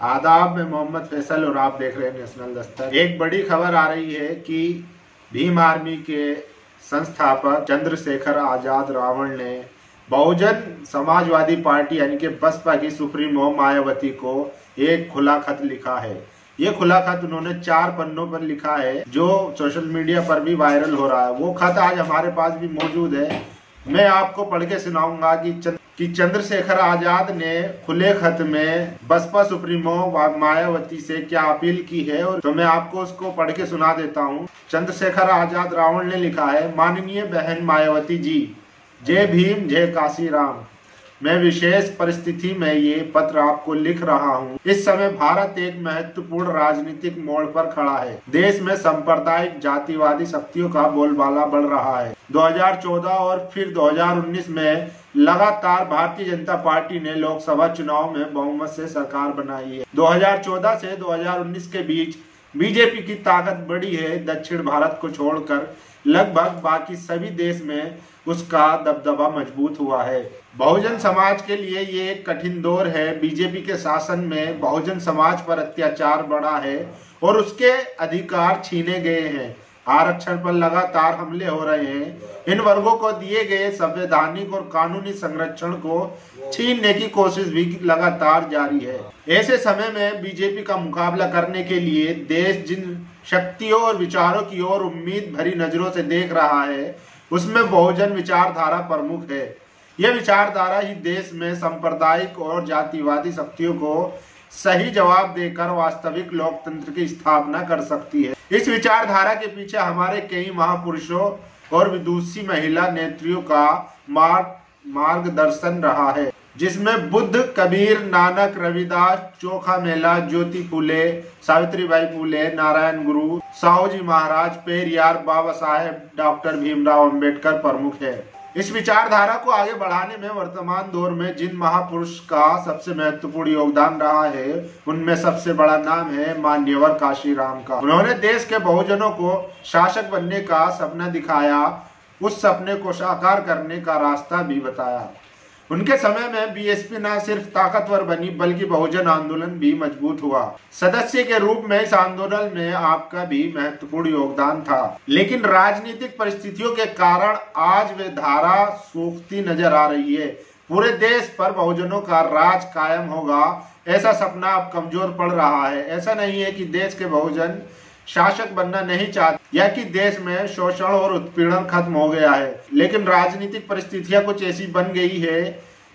आदाब में मोहम्मद फैसल और आप देख रहे हैं नेशनल दस्तक एक बड़ी खबर आ रही है कि भीम आर्मी के संस्थापक चंद्रशेखर आज़ाद रावण ने बहुजन समाजवादी पार्टी यानी कि बसपा की सुप्रीमो मायावती को एक खुला खत लिखा है। ये खुला खत उन्होंने चार पन्नों पर लिखा है, जो सोशल मीडिया पर भी वायरल हो रहा है। वो खत आज हमारे पास भी मौजूद है। मैं आपको पढ़ के सुनाऊँगा कि चंद कि चंद्रशेखर आज़ाद ने खुले खत में, बसपा सुप्रीमो मायावती से क्या अपील की है? और तो मैं आपको उसको पढ़ के सुना देता हूँ। चंद्रशेखर आज़ाद रावण ने लिखा है, माननीय बहन मायावती जी, जय भीम, जय काशी राम मैं विशेष परिस्थिति में ये पत्र आपको लिख रहा हूँ। इस समय भारत एक महत्वपूर्ण राजनीतिक मोड़ पर खड़ा है। देश में सांप्रदायिक, जातिवादी शक्तियों का बोलबाला बढ़ रहा है। 2014 और फिर 2019 में लगातार भारतीय जनता पार्टी ने लोकसभा चुनाव में बहुमत से सरकार बनाई है। 2014 से 2019 के बीच बीजेपी की ताकत बड़ी है। दक्षिण भारत को छोड़कर लगभग बाकी सभी देश में उसका दबदबा मज़बूत हुआ है। बहुजन समाज के लिए ये एक कठिन दौर है। बीजेपी के शासन में बहुजन समाज पर अत्याचार बढ़ा है और उसके अधिकार छीने गए हैं। आरक्षण पर लगातार हमले हो रहे हैं। इन वर्गों को दिए गए संवैधानिक और कानूनी संरक्षण को छीनने की कोशिश भी लगातार जारी है। ऐसे समय में बीजेपी का मुकाबला करने के लिए देश जिन शक्तियों और विचारों की ओर उम्मीद भरी नज़रों से देख रहा है, उसमें बहुजन विचारधारा प्रमुख है। यह विचारधारा ही देश में सांप्रदायिक और जातिवादी शक्तियों को सही जवाब देकर वास्तविक लोकतंत्र की स्थापना कर सकती है। इस विचारधारा के पीछे हमारे कई महापुरुषों और विदुषी महिला नेत्रियों का मार्ग मार्गदर्शन रहा है, जिसमें बुद्ध कबीर, नानक, रविदास, चोखा मेला, ज्योति फूले सावित्री बाई फूले, नारायण गुरु, साहू जी महाराज, पेरियार बाबा साहेब, डॉक्टर भीमराव अंबेडकर प्रमुख है। इस विचारधारा को आगे बढ़ाने में वर्तमान दौर में जिन महापुरुष का सबसे महत्वपूर्ण योगदान रहा है, उनमें सबसे बड़ा नाम है मान्यवर काशी राम का। उन्होंने देश के बहुजनों को शासक बनने का सपना दिखाया, उस सपने को साकार करने का रास्ता भी बताया। उनके समय में बीएसपी न सिर्फ़ ताकतवर बनी, बल्कि बहुजन आंदोलन भी मज़बूत हुआ। सदस्य के रूप में इस आंदोलन में आपका भी महत्वपूर्ण योगदान था। लेकिन राजनीतिक परिस्थितियों के कारण आज वे धारा सूखती नज़र आ रही है। पूरे देश पर बहुजनों का राज कायम होगा, ऐसा सपना अब कमज़ोर पड़ रहा है। ऐसा नहीं है कि देश के बहुजन शासक बनना नहीं चाहते। या कि देश में शोषण और उत्पीड़न खत्म हो गया है। लेकिन राजनीतिक परिस्थितियाँ कुछ ऐसी बन गई है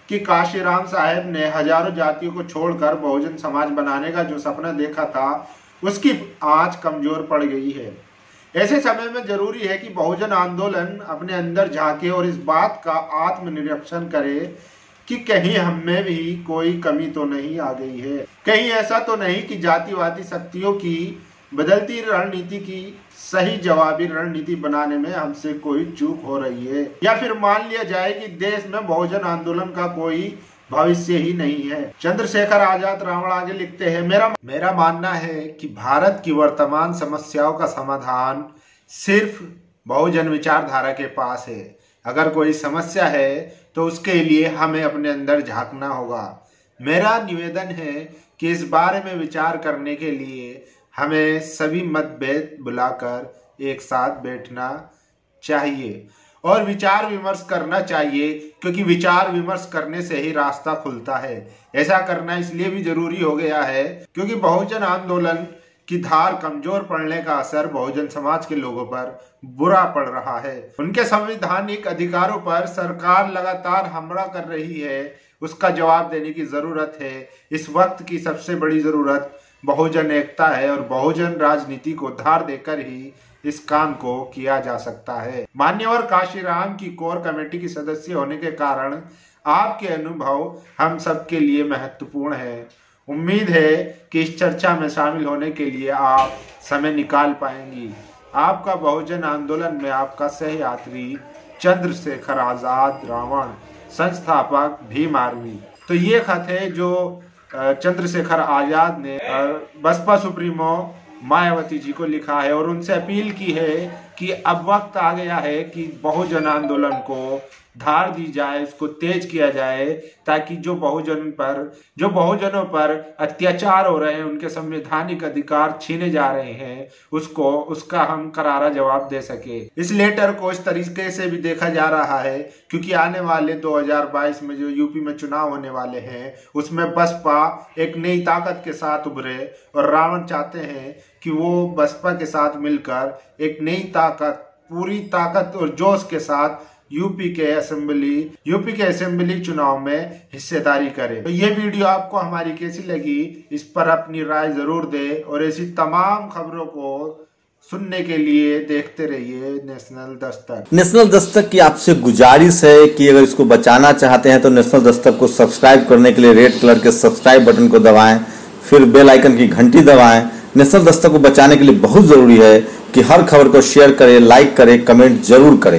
कि काशीराम साहेब ने हज़ारों जातियों को छोड़कर बहुजन समाज बनाने का जो सपना देखा था, उसकी आज कमज़ोर पड़ गई है। ऐसे समय में ज़रूरी है कि बहुजन आंदोलन अपने अंदर झांके और इस बात का आत्मनिरीक्षण करे कि कहीं हम में भी कोई कमी तो नहीं आ गई है। कहीं ऐसा तो नहीं कि जातिवादी शक्तियों की बदलती रणनीति की सही जवाबी रणनीति बनाने में हमसे कोई चूक हो रही है। या फिर मान लिया जाए कि देश में बहुजन आंदोलन का कोई भविष्य ही नहीं है। चंद्रशेखर आज़ाद रावण आगे लिखते हैं, मेरा मेरा मानना है कि भारत की वर्तमान समस्याओं का समाधान सिर्फ़ बहुजन विचारधारा के पास है। अगर कोई समस्या है तो उसके लिए हमें अपने अंदर झांकना होगा। मेरा निवेदन है कि इस बारे में विचार करने के लिए हमें सभी मतभेद बुलाकर एक साथ बैठना चाहिए और विचार विमर्श करना चाहिए, क्योंकि विचार विमर्श करने से ही रास्ता खुलता है। ऐसा करना इसलिए भी ज़रूरी हो गया है, क्योंकि बहुजन आंदोलन की धार कमज़ोर पड़ने का असर बहुजन समाज के लोगों पर बुरा पड़ रहा है। उनके संवैधानिक अधिकारों पर सरकार लगातार हमला कर रही है, उसका जवाब देने की ज़रूरत है। इस वक्त की सबसे बड़ी ज़रूरत बहुजन एकता है और बहुजन राजनीति को धार देकर ही इस काम को किया जा सकता है। मान्यवर काशीराम की कोर कमेटी की सदस्य होने के कारण आपके अनुभव हम सबके लिए महत्वपूर्ण है। उम्मीद है कि इस चर्चा में शामिल होने के लिए आप समय निकाल पाएँगी। आपका बहुजन आंदोलन में आपका सह यात्री चंद्रशेखर आज़ाद रावण, संस्थापक भीम आर्मी। तो ये खत है जो चंद्रशेखर आज़ाद ने बसपा सुप्रीमो मायावती जी को लिखा है और उनसे अपील की है कि अब वक्त आ गया है कि बहुजन आंदोलन को धार दी जाए, उसको तेज किया जाए, ताकि जो बहुजन पर, जो बहुजनों पर अत्याचार हो रहे हैं, उनके संवैधानिक अधिकार छीने जा रहे हैं, उसको, उसका हम करारा जवाब दे सके। इस लेटर को इस तरीके से भी देखा जा रहा है, क्योंकि आने वाले 2022 में जो यूपी में चुनाव होने वाले हैं, उसमें बसपा एक नई ताकत के साथ उभरे, और रावण चाहते हैं कि वो बसपा के साथ मिलकर एक नई ताकत, पूरी ताकत और जोश के साथ यूपी के असेंबली यूपी के असेंबली चुनाव में हिस्सेदारी करे। तो ये वीडियो आपको हमारी कैसी लगी, इस पर अपनी राय ज़रूर दे और ऐसी तमाम खबरों को सुनने के लिए देखते रहिए नेशनल दस्तक। नेशनल दस्तक की आपसे गुजारिश है कि अगर इसको बचाना चाहते हैं तो नेशनल दस्तक को सब्सक्राइब करने के लिए रेड कलर के सब्सक्राइब बटन को दबाएँ, फिर बेल आइकन की घंटी दबाएँ। नेशनल दस्तक को बचाने के लिए बहुत ज़रूरी है कि हर खबर को शेयर करें, लाइक करें, कमेंट ज़रूर करें।